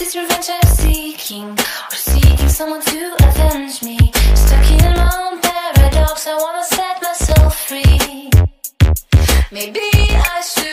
This revenge I'm seeking? Or seeking someone to avenge me? Stuck in my own paradox, I wanna set myself free. Maybe I should.